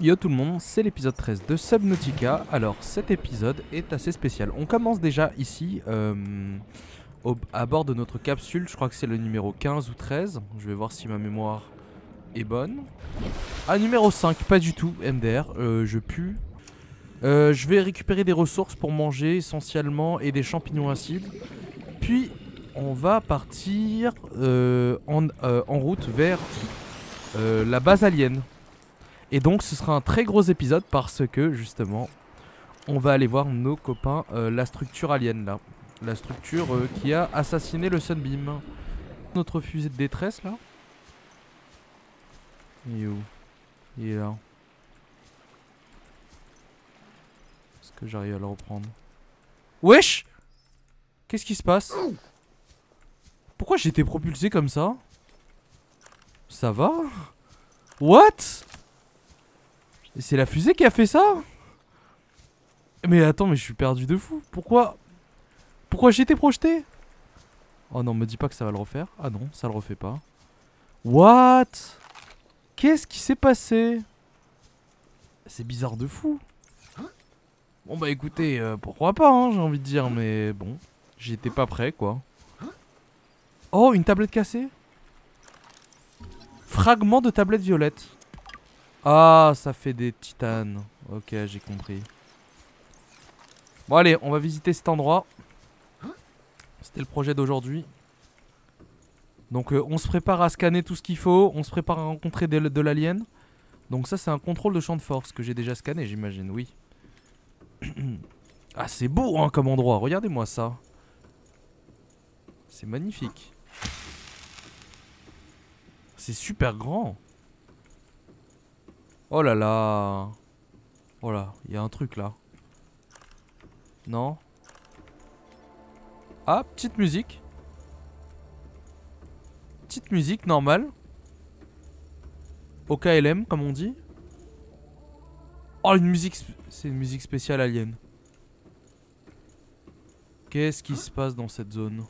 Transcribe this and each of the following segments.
Yo tout le monde, c'est l'épisode 13 de Subnautica. Alors cet épisode est assez spécial. On commence déjà ici euh, à bord de notre capsule. Je crois que c'est le numéro 15 ou 13. Je vais voir si ma mémoire est bonne. Ah numéro 5, pas du tout, MDR. Euh, je pue. Euh, je vais récupérer des ressources pour manger essentiellement et des champignons acides. Puis on va partir en, en route vers la base alien. Et donc ce sera un très gros épisode parce que justement on va aller voir nos copains euh, la structure alien là. La structure euh, qui a assassiné le Sunbeam. Notre fusée de détresse là. Il est où? Il est là. Est-ce que j'arrive à le reprendre? Wesh Qu'est-ce qui se passe? Pourquoi j'ai été propulsé comme ça? Ça va? What? C'est la fusée qui a fait ça Mais attends, mais je suis perdu de fou. Pourquoi Pourquoi j'ai été projeté? Oh non, me dis pas que ça va le refaire. Ah non, ça le refait pas. What? Qu'est-ce qui s'est passé? C'est bizarre de fou. Bon bah écoutez, euh, pourquoi pas, hein, j'ai envie de dire, mais bon, j'étais pas prêt quoi. Oh, une tablette cassée? Fragment de tablette violette. Ah, ça fait des titanes. Ok, j'ai compris. Bon, allez, on va visiter cet endroit. C'était le projet d'aujourd'hui. Donc, euh, on se prépare à scanner tout ce qu'il faut. On se prépare à rencontrer de, de l'alien. Donc, ça, c'est un contrôle de champ de force que j'ai déjà scanné, j'imagine, oui. ah, c'est beau, hein, comme endroit. Regardez-moi ça. C'est magnifique. C'est super grand. Oh là là. Oh là, il y a un truc là. Non Ah, petite musique. Petite musique normale. Au KLM, comme on dit. Oh, une musique. C'est une musique spéciale alien. Qu'est-ce qui se passe dans cette zone?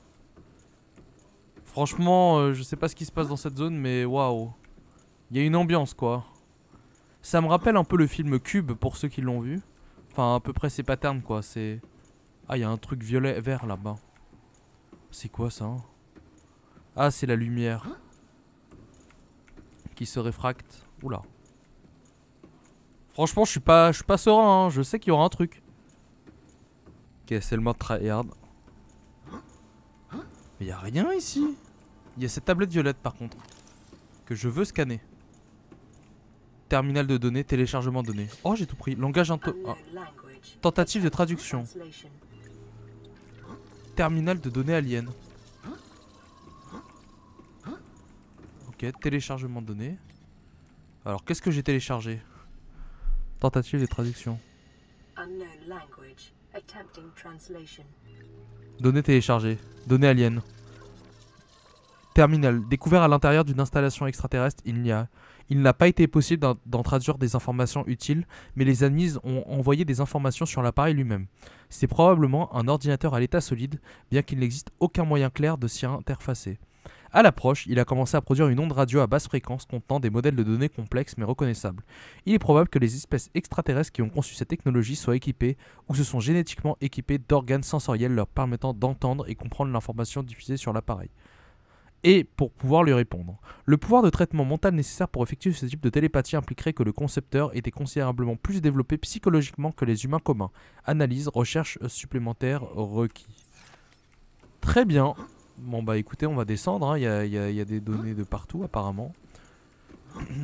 Franchement, euh, je sais pas ce qui se passe dans cette zone, mais waouh. Il y a une ambiance quoi. Ça me rappelle un peu le film Cube pour ceux qui l'ont vu. Enfin, à peu près ces patterns quoi. C'est. Ah, il y a un truc violet vert là-bas. C'est quoi ça hein? Ah, c'est la lumière. Qui se réfracte. Oula. Franchement, je suis pas, je suis pas serein. hein. Je sais qu'il y aura un truc. Ok, c'est le mode tryhard. Mais y a rien ici. Il y a cette tablette violette par contre. Que je veux scanner. Terminal de données, téléchargement de données. Oh, j'ai tout pris. Langage into- ah, Tentative de traduction. Terminal de données alien. Ok, téléchargement de données. Alors, qu'est-ce que j'ai téléchargé? Tentative de traduction. Données téléchargées. Données aliens. Terminal. Découvert à l'intérieur d'une installation extraterrestre, il n'y a... Il n'a pas été possible d'en- traduire des informations utiles, mais les analyses ont envoyé des informations sur l'appareil lui-même. C'est probablement un ordinateur à l'état solide, bien qu'il n'existe aucun moyen clair de s'y interfacer. À l'approche, il a commencé à produire une onde radio à basse fréquence contenant des modèles de données complexes mais reconnaissables. Il est probable que les espèces extraterrestres qui ont conçu cette technologie soient équipées ou se sont génétiquement équipées d'organes sensoriels leur permettant d'entendre et comprendre l'information diffusée sur l'appareil. Et pour pouvoir lui répondre. Le pouvoir de traitement mental nécessaire pour effectuer ce type de télépathie impliquerait que le concepteur était considérablement plus développé psychologiquement que les humains communs. Analyse, recherche supplémentaire requis. Très bien. Bon bah écoutez, on va descendre. hein. Il y, a, des données de partout apparemment.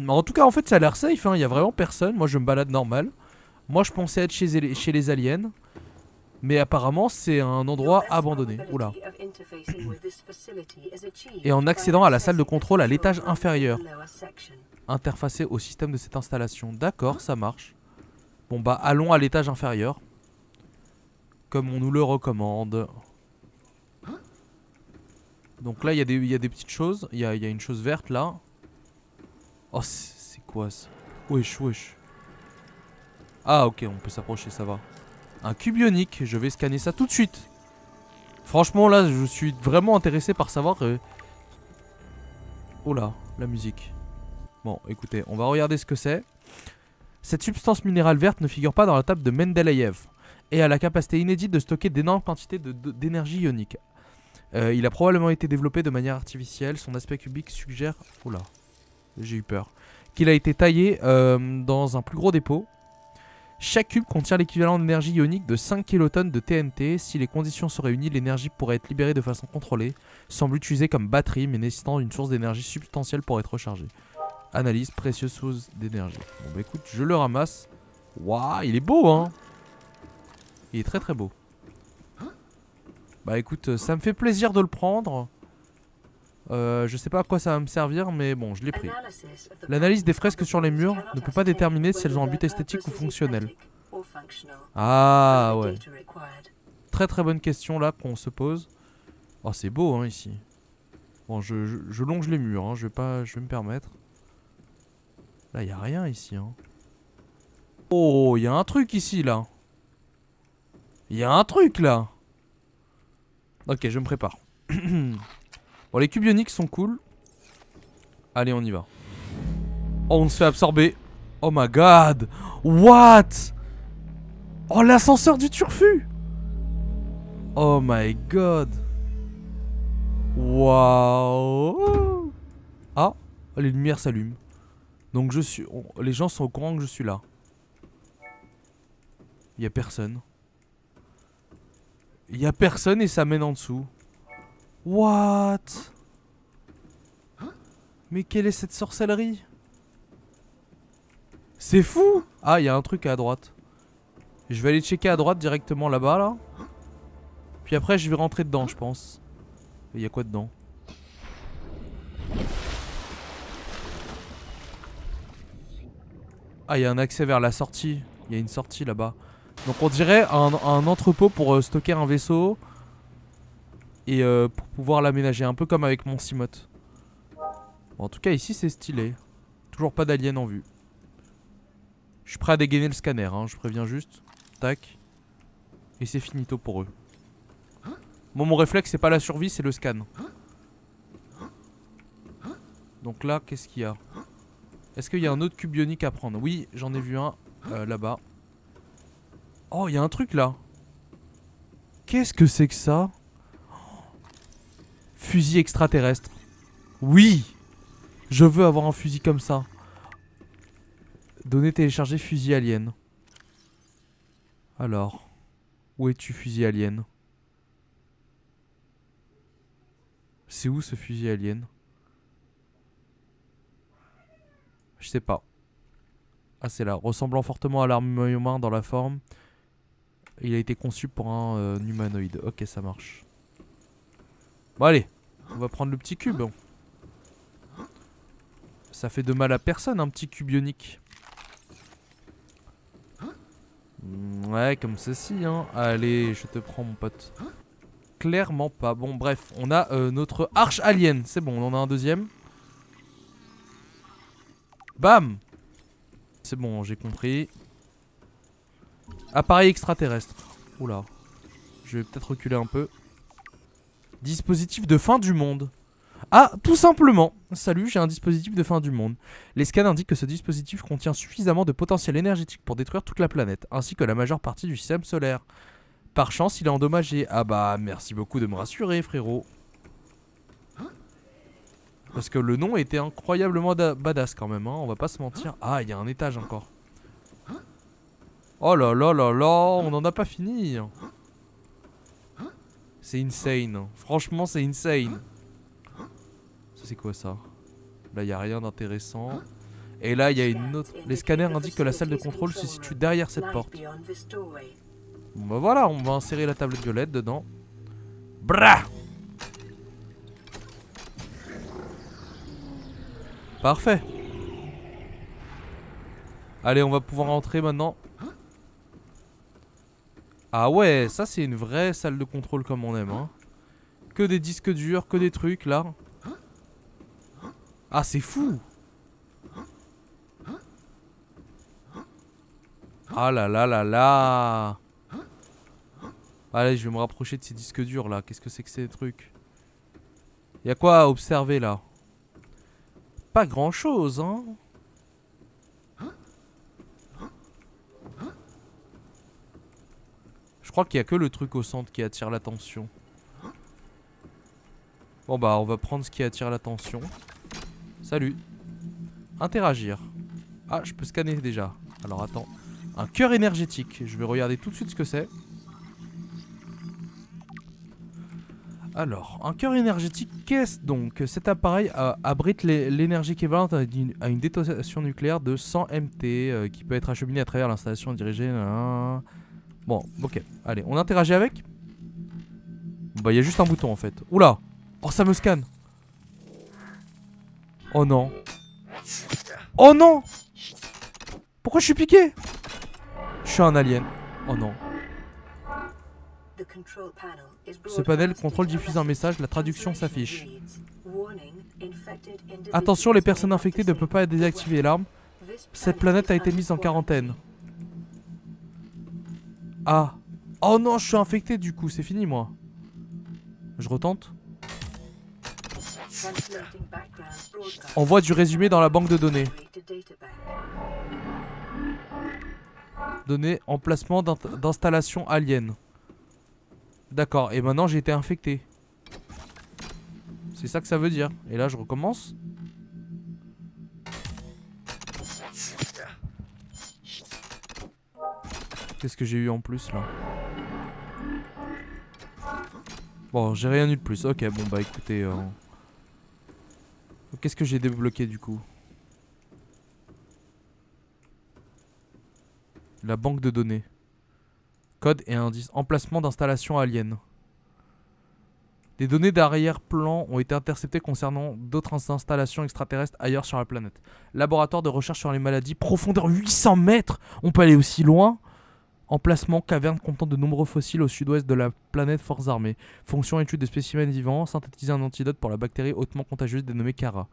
En tout cas, en fait, ça a l'air safe. hein. Il y a vraiment personne. Moi, je me balade normal. Moi, je pensais être chez les aliens. Mais apparemment, c'est un endroit abandonné. Oula. Et en accédant à la salle de contrôle à l'étage inférieur. Interfacé au système de cette installation. D'accord, ça marche. Bon bah allons à l'étage inférieur. Comme on nous le recommande. Donc là il y, a des- il y a des petites choses. Il y y a une chose verte là. Oh c'est quoi ça? Wesh wesh. Ah ok on peut s'approcher ça va. Un cube ionique. Je vais scanner ça tout de suite. Franchement là je suis vraiment intéressé par savoir... euh, Oh là la musique. Bon écoutez on va regarder ce que c'est. Cette substance minérale verte ne figure pas dans la table de Mendeleïev et a la capacité inédite de stocker d'énormes quantités d'énergie ionique. Euh, il a probablement été développé de manière artificielle. Son aspect cubique suggère... Oula, j'ai eu peur. Qu'il a été taillé euh, dans un plus gros dépôt. Chaque cube contient l'équivalent d'énergie ionique de 5 kilotonnes de TNT. Si les conditions sont réunies, l'énergie pourrait être libérée de façon contrôlée. Semble utilisé comme batterie, mais nécessitant une source d'énergie substantielle pour être rechargée. Analyse, précieuse source d'énergie. Bon bah écoute, je le ramasse. Waouh, il est beau hein Il est très très beau. Bah écoute, euh, ça me fait plaisir de le prendre. Euh, je sais pas à quoi ça va me servir, mais bon, je l'ai pris. L'analyse des fresques sur les murs ne peut pas déterminer si elles ont un but esthétique ou fonctionnel. Ah ouais. Très très bonne question là qu'on se pose. Oh c'est beau hein ici. Bon je, longe les murs, hein, je vais pas, je vais me permettre. Là y a rien ici. Hein. Oh, il y a un truc ici là. Il y a un truc là. Ok, je me prépare. bon, les cubes ioniques sont cool. Allez, on y va. Oh, on se fait absorber. Oh my god. What? Oh, l'ascenseur du turfu Oh my god. Waouh. Ah, les lumières s'allument. Donc je suis... les gens sont au courant que je suis là. Il y a personne. Il y a personne et ça mène en dessous. What? Mais quelle est cette sorcellerie? C'est fou Ah, il y a un truc à droite. Je vais aller checker à droite directement là-bas, là. Puis après, je vais rentrer dedans, je pense. Il y a quoi dedans? Ah, il y a un accès vers la sortie. Il y a une sortie là-bas. Donc on dirait un, entrepôt pour euh, stocker un vaisseau et euh, pour pouvoir l'aménager, un peu comme avec mon Simote. en tout cas ici c'est stylé. Toujours pas d'alien en vue. Je suis prêt à dégainer le scanner, hein, je préviens juste. Tac. Et c'est finito pour eux. Bon mon réflexe c'est pas la survie, c'est le scan. Donc là, qu'est-ce qu'il y a? Est-ce qu'il y a un autre cube ionique à prendre? Oui, j'en ai vu un euh, là-bas. Oh, il y a un truc là. Qu'est-ce que c'est que ça? Fusil extraterrestre. Oui Je veux avoir un fusil comme ça. Donner télécharger fusil alien. Alors. Où es-tu fusil alien? C'est où ce fusil alien? Je sais pas. Ah c'est là. Ressemblant fortement à l'arme humain dans la forme. Il a été conçu pour un euh, humanoïde. Ok, ça marche. Bon, allez. On va prendre le petit cube. Ça fait de mal à personne, un petit cube ionique. Ouais, comme ceci, hein. Allez, je te prends, mon pote. Clairement pas. Bon, bref. On a euh, notre arche alien. C'est bon, on en a un deuxième. Bam C'est bon, j'ai compris. Appareil extraterrestre. Oula. Je vais peut-être reculer un peu. Dispositif de fin du monde. Ah, tout simplement. Salut, j'ai un dispositif de fin du monde. Les scans indiquent que ce dispositif contient suffisamment de potentiel énergétique pour détruire toute la planète, ainsi que la majeure partie du système solaire. Par chance, il est endommagé. Ah bah, merci beaucoup de me rassurer, frérot. Parce que le nom était incroyablement badass quand même, hein, on va pas se mentir. Ah, il y a un étage encore. Oh là là là là, on n'en a pas fini. C'est insane. Franchement, c'est insane. Ça, c'est quoi ça? Là, il n'y a rien d'intéressant. Et là, il y a une autre... Les scanners indiquent que la salle de contrôle se situe derrière cette porte. Bon bah voilà, on va insérer la tablette violette dedans. Brah Parfait. Allez, on va pouvoir entrer maintenant. Ah ouais, ça c'est une vraie salle de contrôle comme on aime. Hein. Que des disques durs, que des trucs là. Ah c'est fou Ah là là là là Allez, je vais me rapprocher de ces disques durs là. Qu'est-ce que c'est que ces trucs? Y'a quoi à observer là? Pas grand chose, hein Je crois qu'il y a que le truc au centre qui attire l'attention. Bon bah on va prendre ce qui attire l'attention. Salut. Interagir. Ah, je peux scanner déjà. Alors attends. Un cœur énergétique. Je vais regarder tout de suite ce que c'est. Alors, un cœur énergétique, qu'est-ce donc? Cet appareil abrite l'énergie équivalente à une, à détonation nucléaire de 100 MT euh, qui peut être acheminée à travers l'installation dirigée. Bon, ok. Allez, on interagit avec Bah, il y a juste un bouton en fait. Oula Oh, ça me scanne Oh non Oh non Pourquoi je suis piqué Je suis un alien. Oh non. Ce panel contrôle diffuse un message, la traduction s'affiche. Attention, les personnes infectées ne peuvent pas désactiver l'arme. Cette planète a été mise en quarantaine. Ah. Oh non, je suis infecté du coup, c'est fini moi. Je retente. Envoie du résumé dans la banque de données. Données emplacement d'installation alien. D'accord, et maintenant j'ai été infecté. C'est ça que ça veut dire. Et là je recommence. Qu'est-ce que j'ai eu en plus là Bon, j'ai rien eu de plus. Ok, bon bah écoutez. Euh, qu'est-ce que j'ai débloqué du coup La banque de données. Code et indice. Emplacement d'installation alien. Des données d'arrière-plan ont été interceptées concernant d'autres installations extraterrestres ailleurs sur la planète. Laboratoire de recherche sur les maladies. Profondeur 800 mètres On peut aller aussi loin Emplacement caverne comptant de nombreux fossiles au sud-ouest de la planète Forces Armées. Fonction étude des spécimens vivants. Synthétiser un antidote pour la bactérie hautement contagieuse dénommée Cara.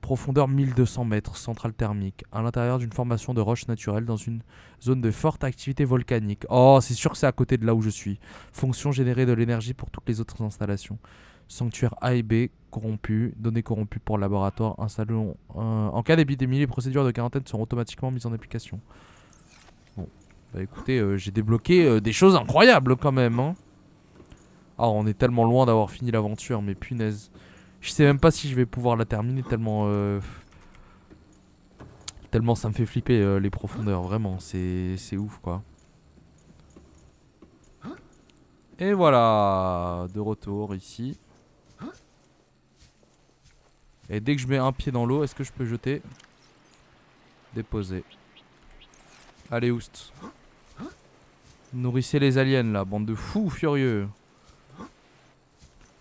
Profondeur 1200 mètres, centrale thermique, à l'intérieur d'une formation de roches naturelles dans une zone de forte activité volcanique. Oh, c'est sûr que c'est à côté de là où je suis. Fonction générer de l'énergie pour toutes les autres installations. Sanctuaire A et B corrompu, données corrompues pour laboratoire, un salon. en cas d'épidémie, les procédures de quarantaine seront automatiquement mises en application. Bah écoutez, euh, j'ai débloqué euh, des choses incroyables quand même. Hein. Ah, on est tellement loin d'avoir fini l'aventure, mais punaise. Je sais même pas si je vais pouvoir la terminer tellement... Euh, tellement ça me fait flipper les profondeurs, vraiment. C'est ouf quoi. Et voilà, de retour ici. Et dès que je mets un pied dans l'eau, est-ce que je peux jeter? Déposer. Allez, oust. Nourrissez les aliens là, bande de fous furieux.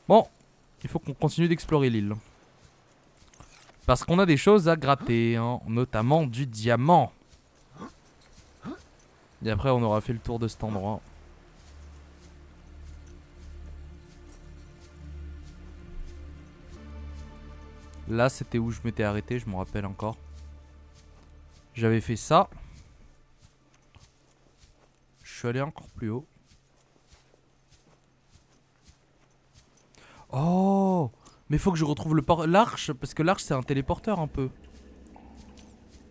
Bon, il faut qu'on continue d'explorer l'île. Parce qu'on a des choses à gratter, hein, notamment du diamant. Et après, on aura fait le tour de cet endroit. Là, c'était où je m'étais arrêté, je me rappelle encore. J'avais fait ça. Je suis allé encore plus haut. Oh Mais faut que je retrouve l'arche, parce que l'arche c'est un téléporteur un peu.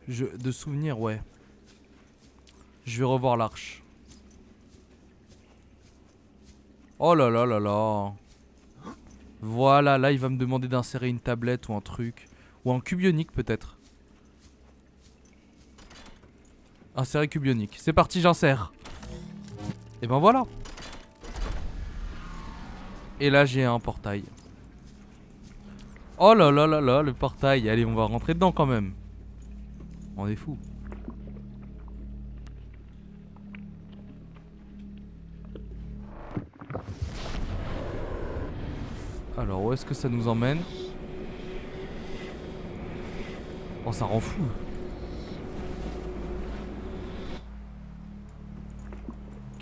Je... De souvenir, ouais. Je vais revoir l'arche. Oh là là là là. Voilà, là il va me demander d'insérer une tablette ou un truc. Ou un cubionique peut-être. Insérer cubionique. C'est parti, j'insère. Et ben voilà. Et là j'ai un portail. Oh là là là là, le portail. Allez, on va rentrer dedans quand même. On est fou. Alors, où est-ce que ça nous emmène? Oh, ça rend fou.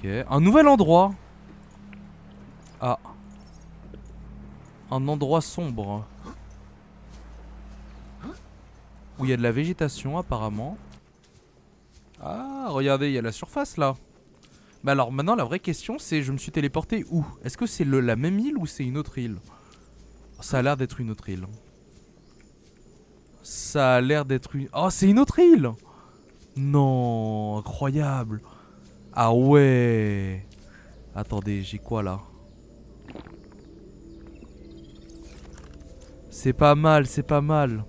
Un nouvel endroit. Ah un endroit sombre. Où il y a de la végétation apparemment. Ah, regardez, il y a la surface là. Mais alors maintenant la vraie question c'est je me suis téléporté où? Est-ce que c'est la même île ou c'est une autre île? Ça a l'air d'être une autre île. Ça a l'air d'être une... Oh c'est une autre île Non, incroyable. Ah ouais Attendez, j'ai quoi là? C'est pas mal, c'est pas mal.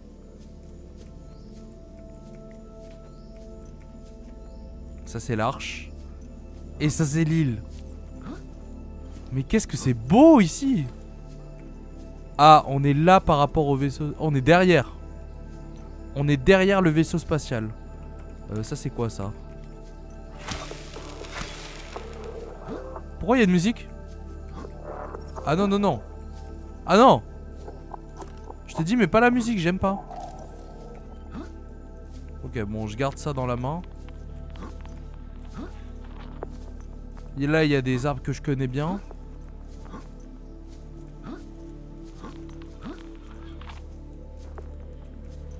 Ça c'est l'arche. Et ça c'est l'île. Mais qu'est-ce que c'est beau ici? Ah, on est là par rapport au vaisseau. On est derrière. On est derrière le vaisseau spatial. Euh, ça c'est quoi ça? Pourquoi il y a de musique Ah non, non, non. Ah non Je t'ai dit, mais pas la musique, j'aime pas. Ok, bon, je garde ça dans la main. Et là, il y a des arbres que je connais bien.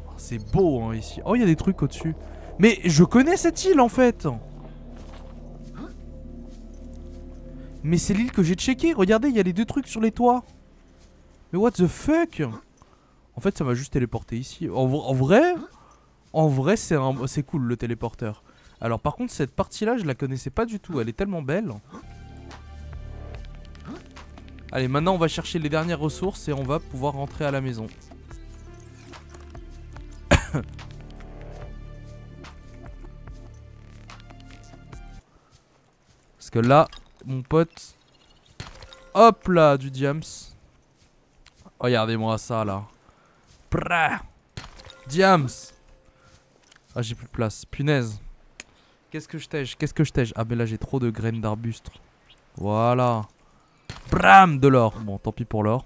Oh, c'est beau hein, ici. Oh, il y a des trucs au-dessus. Mais je connais cette île en fait. Mais c'est l'île que j'ai checké. Regardez, il y a les deux trucs sur les toits. Mais what the fuck? En fait, ça m'a juste téléporté ici. En, vrai, en vrai, c'est cool le téléporteur. Alors par contre, cette partie-là, je la connaissais pas du tout. Elle est tellement belle. Allez, maintenant, on va chercher les dernières ressources et on va pouvoir rentrer à la maison. Parce que là, mon pote. Hop là, du diams. Regardez-moi ça là. Diams. Ah, j'ai plus de place. Punaise. Qu'est-ce que je tège Qu'est-ce que je tège Ah, mais là, j'ai trop de graines d'arbustes. Voilà. Bram De l'or. Bon, tant pis pour l'or.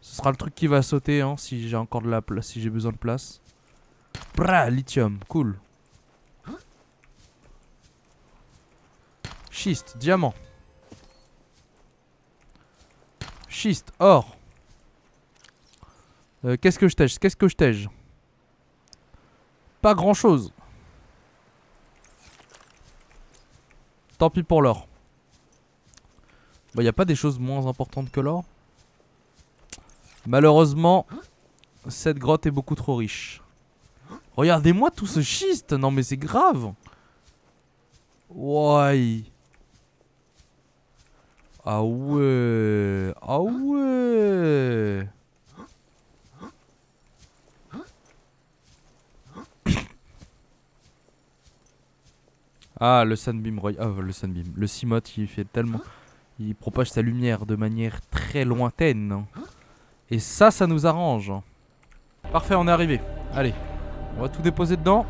Ce sera le truc qui va sauter hein, si j'ai encore de la place, si j'ai besoin de place. Bra, lithium, cool. Schiste, diamant. Schiste, or. Euh, Qu'est-ce que je tège Qu'est-ce que je tège? Pas grand chose. Tant pis pour l'or. Bah, y a pas des choses moins importantes que l'or? Malheureusement, cette grotte est beaucoup trop riche. Regardez-moi tout ce schiste Non mais c'est grave Ouais ah ouais. Ah ouais. Ah le sunbeam ah, le sunbeam. Le Cimote il fait tellement Il propage sa lumière de manière très lointaine. Et ça ça nous arrange. Parfait on est arrivé. Allez On va tout déposer dedans.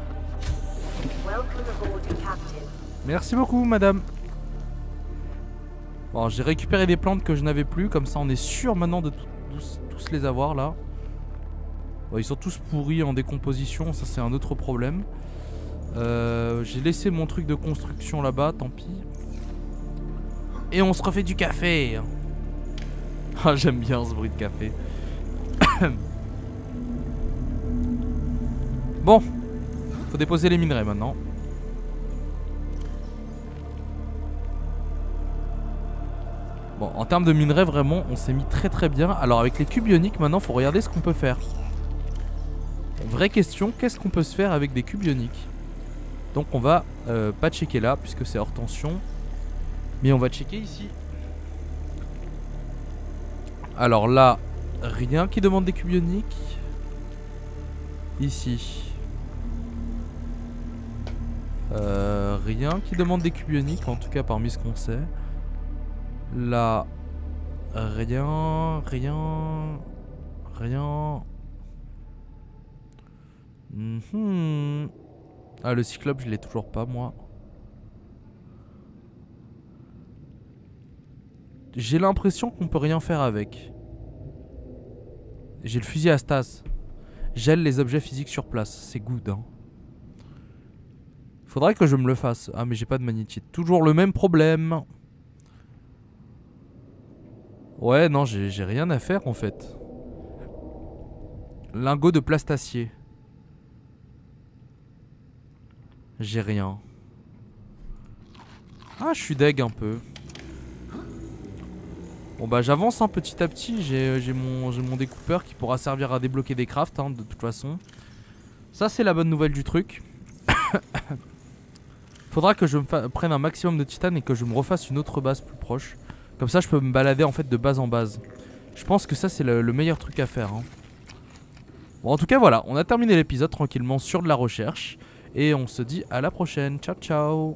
Merci beaucoup madame Bon, j'ai récupéré des plantes que je n'avais plus, comme ça on est sûr maintenant de tous, les avoir là. ils sont tous pourris en décomposition, ça c'est un autre problème. Euh, j'ai laissé mon truc de construction là-bas, tant pis. Et on se refait du café. Ah, j'aime bien ce bruit de café. bon, faut déposer les minerais maintenant. Bon, en termes de minerais, vraiment, on s'est mis très très bien. Alors avec les cubes ioniques, maintenant, faut regarder ce qu'on peut faire. Vraie question, qu'est-ce qu'on peut se faire avec des cubes ioniques? Donc on va euh, pas checker là, puisque c'est hors tension. Mais on va checker ici. Alors là, rien qui demande des cubes ioniques. Ici. Euh, rien qui demande des cubes ioniques, en tout cas parmi ce qu'on sait. Là, rien, rien, rien. Mhm. Ah, le cyclope, je l'ai toujours pas, moi. J'ai l'impression qu'on peut rien faire avec. J'ai le fusil à stase. Gèle les objets physiques sur place. C'est good, hein. Faudrait que je me le fasse. Ah, mais j'ai pas de magnétite. Toujours le même problème. Ouais, non, j'ai rien à faire en fait. Lingot de plastacier. J'ai rien. Ah, je suis deg un peu. Bon bah j'avance hein, petit à petit, j'ai mon, mon découpeur qui pourra servir à débloquer des crafts hein, de toute façon. Ça c'est la bonne nouvelle du truc. Faudra que je prenne un maximum de titane et que je me refasse une autre base plus proche. Comme ça, je peux me balader en fait de base en base. Je pense que ça, c'est le, le meilleur truc à faire. hein. Bon, en tout cas, voilà, on a terminé l'épisode tranquillement sur de la recherche. Et on se dit à la prochaine. Ciao, ciao